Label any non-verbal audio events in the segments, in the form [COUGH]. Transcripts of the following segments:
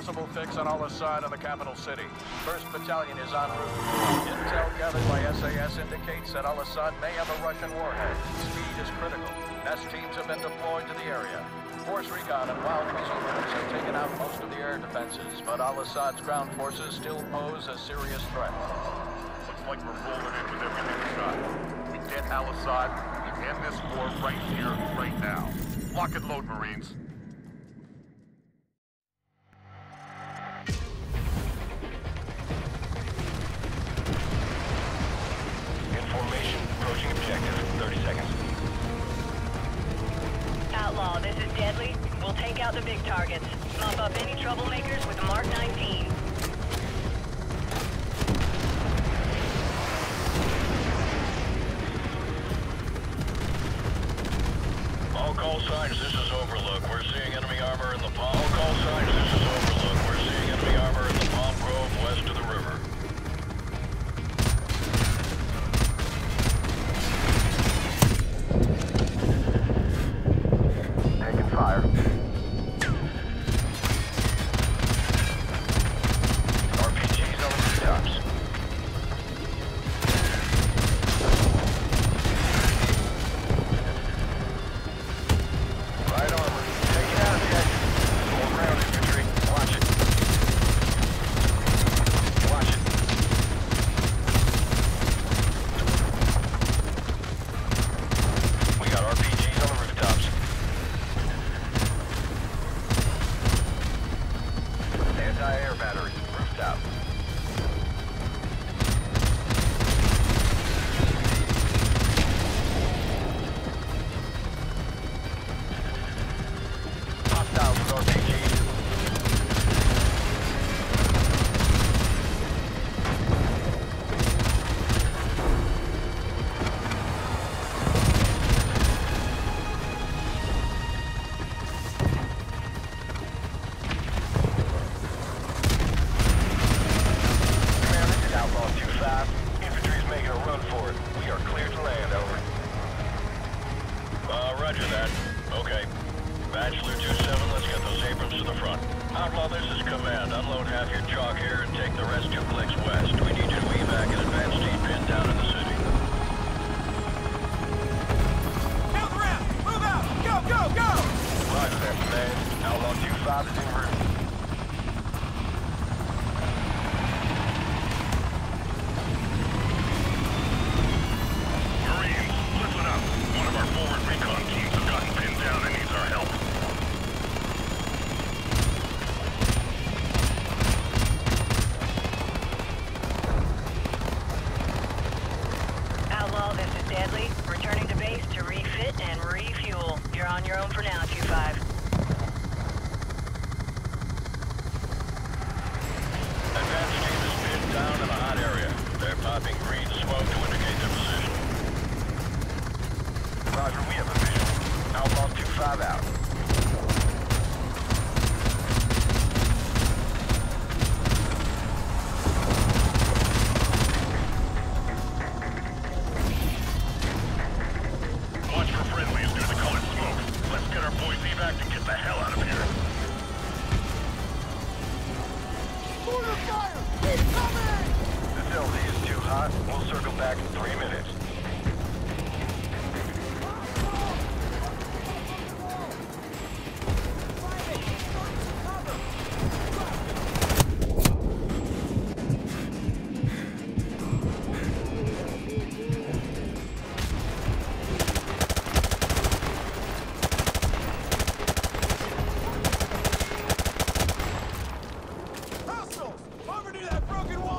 possible fix on Al-Assad and the capital city. First Battalion is en route. Intel gathered by SAS indicates that Al-Assad may have a Russian warhead. Speed is critical. Nest teams have been deployed to the area. Force Recon and Wild Weasel units have taken out most of the air defenses, but Al-Assad's ground forces still pose a serious threat. Looks like we're rolling in with everything we got. We get Al-Assad, we end this war right here, right now. Lock and load, Marines. Big targets. Mop up any troublemakers with Mark 19. All call signs, this is Overlook. We're seeing enemy armor in the All call signs, roger that. Okay. Bachelor 2-7, let's get those Abrams to the front. Outlaw, this is command. Unload half your chalk here and take the rest two clicks west. We need you to evac an advanced team pinned down in the city. The ramp! Move out! Go, go, go! Roger that, command. Outlaw 2-5 is en route. Evac and get the hell out of here. Mortar fire! Coming! This LZ is too hot. We'll circle back in three minutes. Broken wall!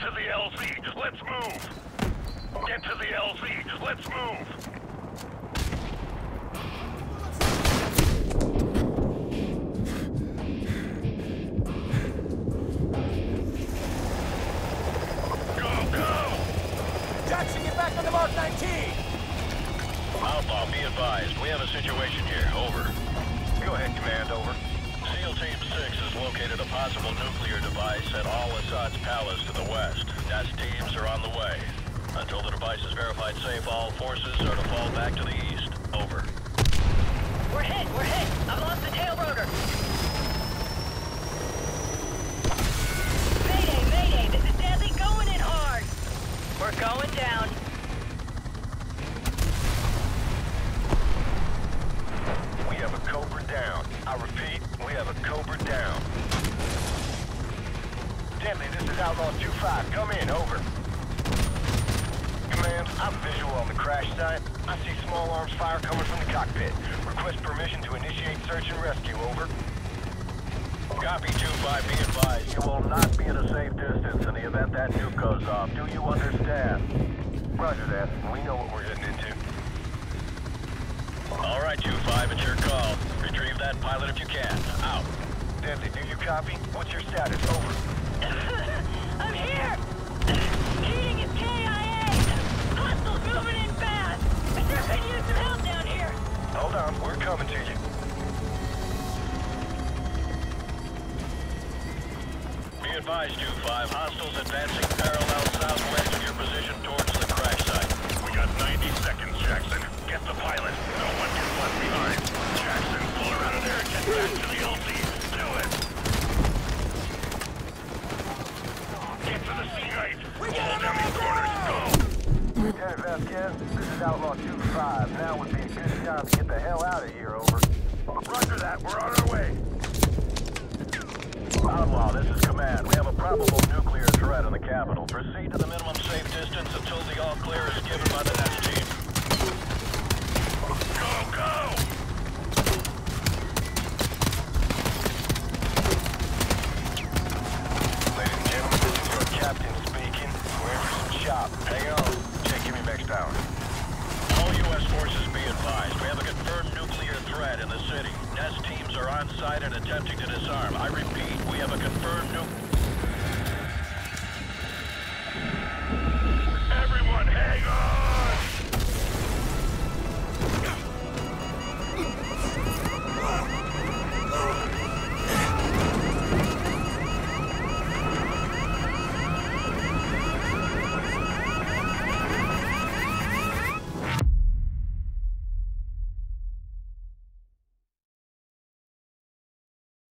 Get to the LZ, let's move. Get to the LZ, let's move. Go, go! Jackson, get back on the Mark 19! Outlaw, be advised. We have a situation here. Over. Go ahead, Command. Over. SEAL Team 6 has located a possible nuclear device at Al-Assad's palace to the west. NEST teams are on the way. Until the device is verified safe, all forces are to fall back to the east. Over. We're hit, we're hit. I've lost the tail rotor. Mayday, mayday, this is Deadly going in hard. We're going down. We have a Cobra down. I repeat, we have a Cobra down. This is Outlaw 2-5. Come in, over. Command, I'm visual on the crash site. I see small arms fire coming from the cockpit. Request permission to initiate search and rescue, over. Copy 2-5, be advised. You will not be at a safe distance in the event that nuke goes off. Do you understand? Roger that. We know what we're getting into. All right, 2-5, it's your call. Retrieve that pilot if you can. Out. Deadly, do you copy? What's your status? Over. [LAUGHS] I'm here! Heating is KIA! Hostiles moving in fast! I sure could use some help down here! Hold on, we're coming to you. Be advised, 2-5. Hostiles advancing parallel in the capital. Proceed to the minimum safe distance until the all-clear is given by the NEST team. Go, go! Ladies and gentlemen, this is your captain speaking. We're in for some chop. Hang on. Check give me next hour. All U.S. forces be advised. We have a confirmed nuclear threat in the city. NEST teams are on site and attempting to disarm. I repeat, we have a confirmed nuclear on. Hang on!